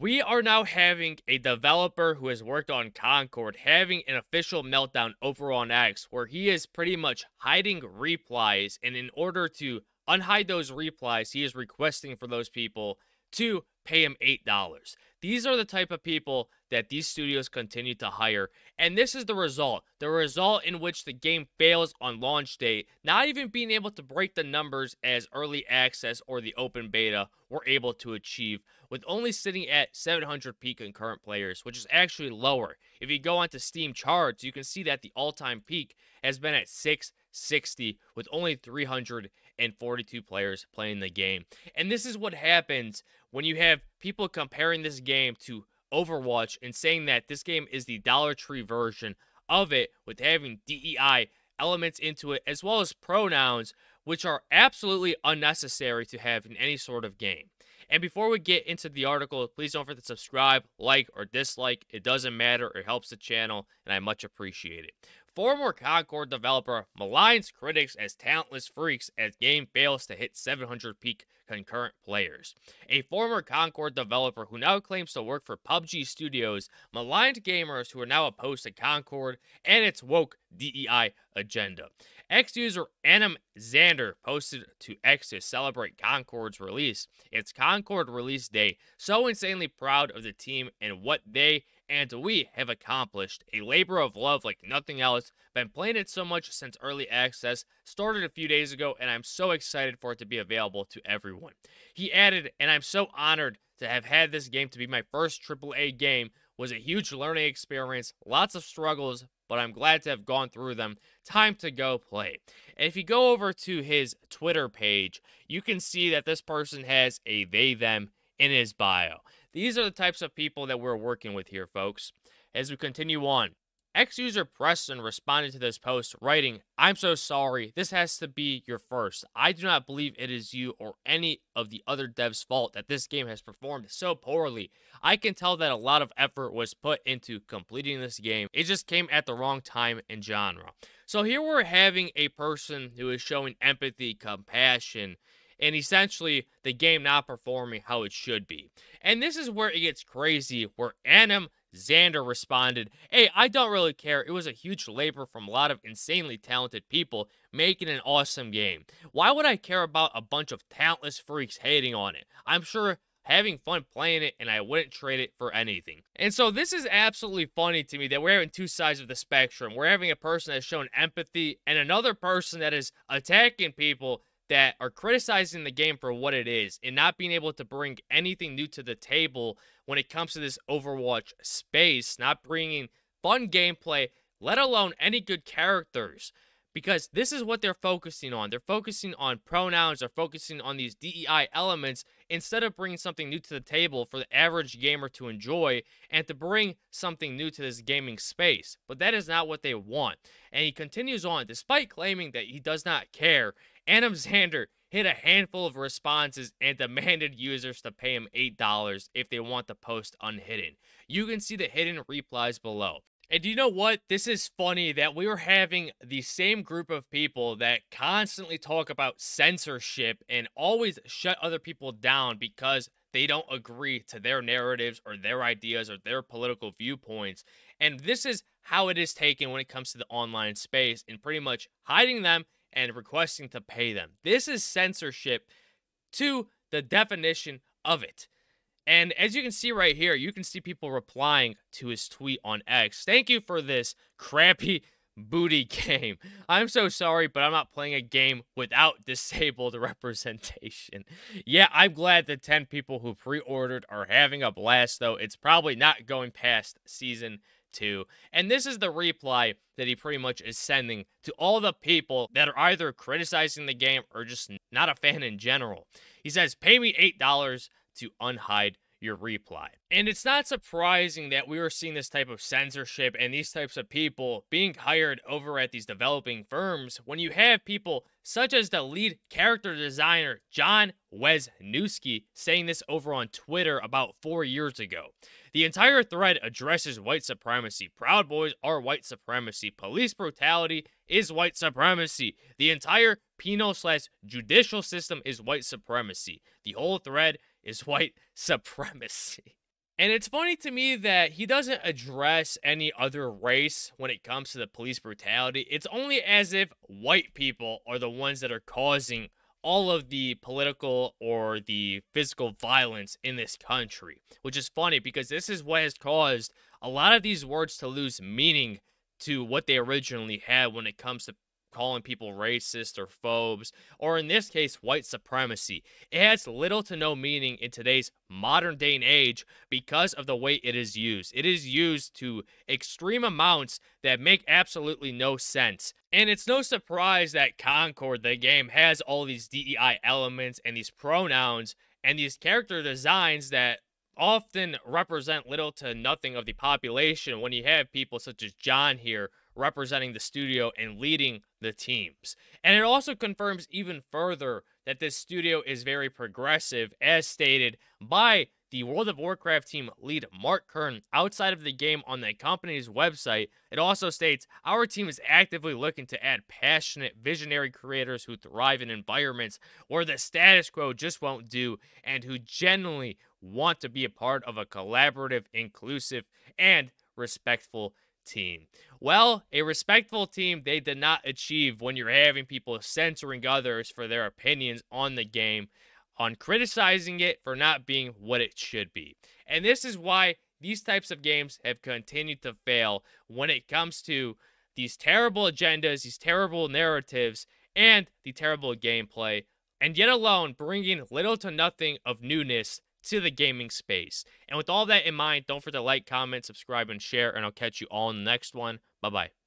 We are now having a developer who has worked on Concord having an official meltdown over on X where he is pretty much hiding replies. And in order to unhide those replies, he is requesting for those people to pay him $8. These are the type of people that these studios continue to hire. And this is the result. The result in which the game fails on launch date, not even being able to break the numbers as early access or the open beta were able to achieve, with only sitting at 700 peak concurrent players, which is actually lower. If you go onto Steam charts, you can see that the all time peak has been at 660 with only 342 players playing the game. And this is what happens when you have people comparing this game to Overwatch and saying that this game is the Dollar Tree version of it with having DEI elements into it as well as pronouns which are absolutely unnecessary to have in any sort of game. And before we get into the article, please don't forget to subscribe, like, or dislike. It doesn't matter. It helps the channel, and I much appreciate it. Former Concord developer maligns critics as talentless freaks as game fails to hit 700 peak concurrent players. A former Concord developer who now claims to work for PUBG Studios maligned gamers who are now opposed to Concord and its woke DEI agenda. X user Anim Xander posted to X to celebrate Concord's release. It's Concord release day. So insanely proud of the team and what they and we have accomplished. A labor of love like nothing else. Been playing it so much since early access. Started a few days ago, and I'm so excited for it to be available to everyone. He added, and I'm so honored to have had this game to be my first AAA game. Was a huge learning experience, lots of struggles, but I'm glad to have gone through them. Time to go play. And if you go over to his Twitter page, you can see that this person has a they them in his bio. These are the types of people that we're working with here, folks. As we continue on, X user Preston responded to this post, writing, I'm so sorry. This has to be your first. I do not believe it is you or any of the other devs' fault that this game has performed so poorly. I can tell that a lot of effort was put into completing this game. It just came at the wrong time and genre. So here we're having a person who is showing empathy, compassion, and essentially the game not performing how it should be. And this is where it gets crazy, where Anim Xander responded, Hey, I don't really care. It was a huge labor from a lot of insanely talented people making an awesome game. Why would I care about a bunch of talentless freaks hating on it? I'm sure having fun playing it and I wouldn't trade it for anything. And so this is absolutely funny to me that we're having two sides of the spectrum. We're having a person that's shown empathy and another person that is attacking people that are criticizing the game for what it is and not being able to bring anything new to the table when it comes to this Overwatch space, not bringing fun gameplay, let alone any good characters. Because this is what they're focusing on. They're focusing on pronouns, they're focusing on these DEI elements instead of bringing something new to the table for the average gamer to enjoy and to bring something new to this gaming space. But that is not what they want. And he continues on, despite claiming that he does not care Anim Xander hit a handful of responses and demanded users to pay him $8 if they want the post unhidden. You can see the hidden replies below. And you know what? This is funny that we were having the same group of people that constantly talk about censorship and always shut other people down because they don't agree to their narratives or their ideas or their political viewpoints. And this is how it is taken when it comes to the online space and pretty much hiding them and requesting to pay them. This is censorship to the definition of it. And as you can see right here, you can see people replying to his tweet on X. Thank you for this crappy booty game. I'm so sorry, but I'm not playing a game without disabled representation. Yeah, I'm glad the 10 people who pre ordered are having a blast, though. It's probably not going past season two. And this is the reply that he pretty much is sending to all the people that are either criticizing the game or just not a fan in general. He says, Pay me $8 to unhide your reply. And it's not surprising that we were seeing this type of censorship and these types of people being hired over at these developing firms when you have people such as the lead character designer John Wisniewski saying this over on Twitter about four years ago. The entire thread addresses white supremacy. Proud Boys are white supremacy. Police brutality is white supremacy. The entire penal slash judicial system is white supremacy. The whole thread is white supremacy. And it's funny to me that he doesn't address any other race when it comes to the police brutality. It's only as if white people are the ones that are causing all of the political or the physical violence in this country, which is funny because this is what has caused a lot of these words to lose meaning to what they originally had when it comes to calling people racist or phobes, or in this case, white supremacy. It has little to no meaning in today's modern day and age because of the way it is used. It is used to extreme amounts that make absolutely no sense. And it's no surprise that Concord, the game, has all these DEI elements and these pronouns and these character designs that often represent little to nothing of the population when you have people such as John here representing the studio and leading the teams. And it also confirms even further that this studio is very progressive, as stated by the World of Warcraft team lead Mark Kern outside of the game on the company's website. It also states our team is actively looking to add passionate, visionary creators who thrive in environments where the status quo just won't do and who genuinely want to be a part of a collaborative, inclusive, and respectful team. Well, a respectful team they did not achieve when you're having people censoring others for their opinions on the game, on criticizing it for not being what it should be. And this is why these types of games have continued to fail when it comes to these terrible agendas, these terrible narratives, and the terrible gameplay, and yet alone bringing little to nothing of newness to the gaming space. And with all that in mind, don't forget to like, comment, subscribe, and share, and I'll catch you all in the next one. Bye bye.